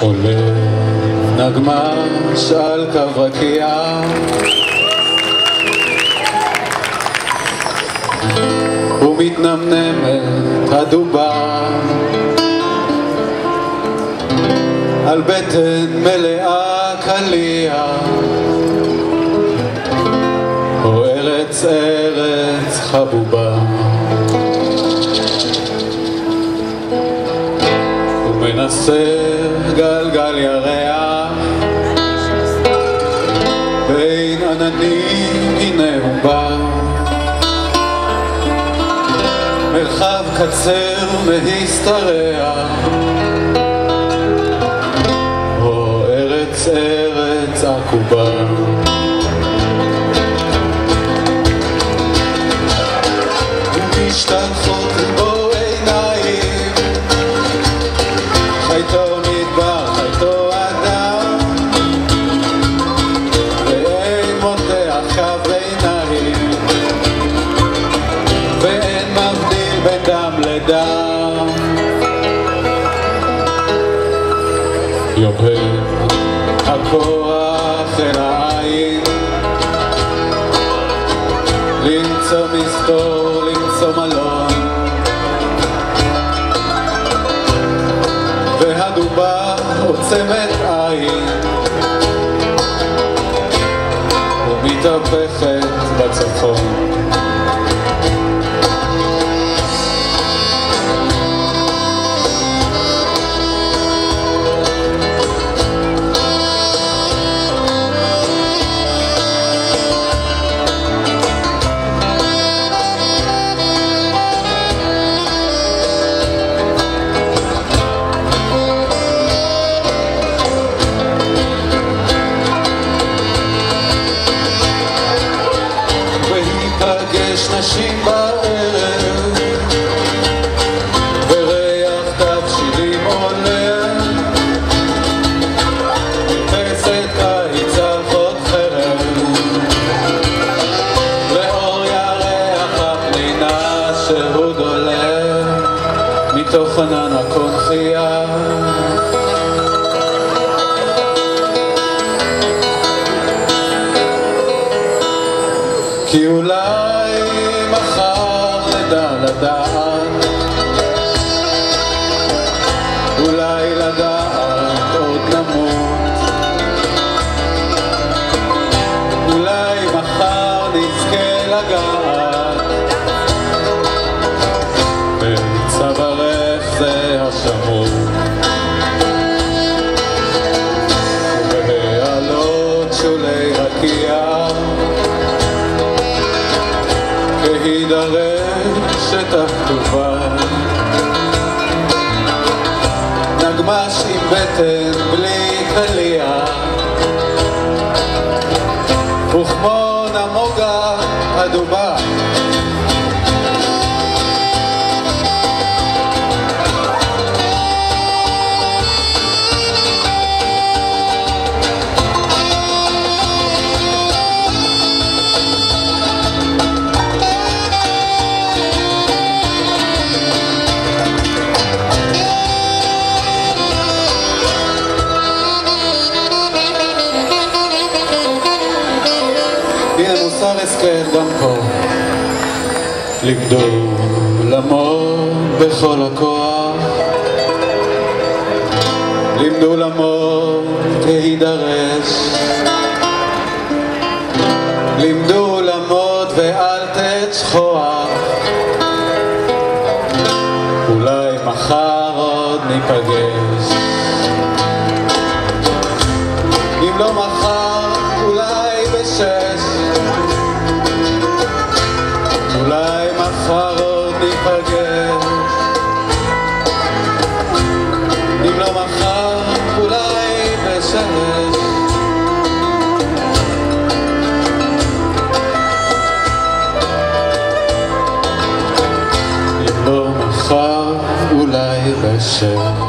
עולה נגמש על קו רקיע ומתנמנמת הדובה על בטן מלאה קליע או ארץ ארץ חבובה. ומנסר גלגל ירח. בין עננים הנה הוא בא. מרחב קצר והשתרע או ארץ ארץ עקובה. ומשתלחות והדובה עוצמת עין. ומתהפכת בצפון והיפגש נשים בערב וריח תבשילים עולה מרפסת קיץ חוד חרב לאור ירח הפנינה שהוא דולה מתוך ענן הקונכייה. כי אולי לדעת. אולי לדעת עוד נמות אולי מחר נזכה לגעת. בצווארך זה השמור כהידרש את הכתובה נגמש עם בטן בלי קליע מוסר השכל גם פה. לימדו לעמוד בכל הכוח. לימדו לעמוד כהידרש לימדו לעמוד ואל תצחוח אולי מחר עוד ניפגש. אם לא מחר myself